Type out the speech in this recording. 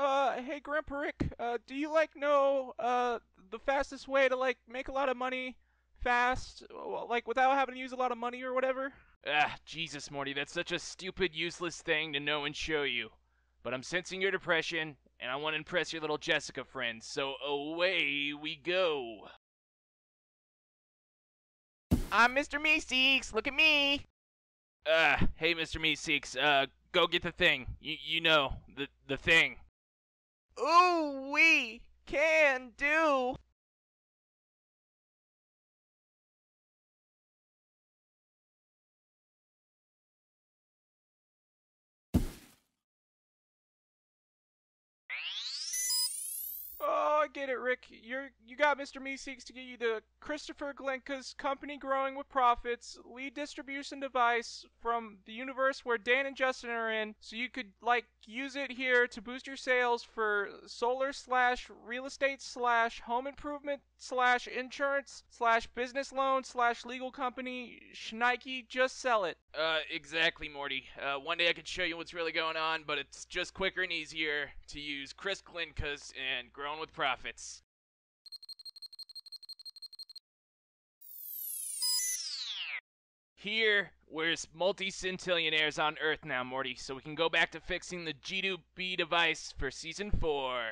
Uh, hey, Grandpa Rick, uh, do you like know, uh, the fastest way to, like, make a lot of money fast, like, without having to use a lot of money or whatever? Ah, Jesus, Morty, that's such a stupid, useless thing to know and show you. But I'm sensing your depression, and I want to impress your little Jessica friends, so away we go. I'm Mr. Meeseeks. Look at me. Uh, hey, Mr. Meeseeks, uh, go get the thing. You, you know, the, the thing. Ooh, we get it, Rick. You're you got Mr. Meeseeks to get you the Christopher Glenka's company growing with profits lead distribution device from the universe where Dan and Justin are in, so you could like use it here to boost your sales for solar slash real estate slash home improvement slash insurance slash business loan slash legal company. Schneike, just sell it. Uh, exactly, Morty. Uh, one day I could show you what's really going on, but it's just quicker and easier to use Chris Glinkas and growing with Profits. Here, we're multi-centillionaires on Earth now, Morty, so we can go back to fixing the G2B device for Season 4.